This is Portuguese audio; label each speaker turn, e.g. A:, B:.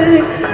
A: Ai.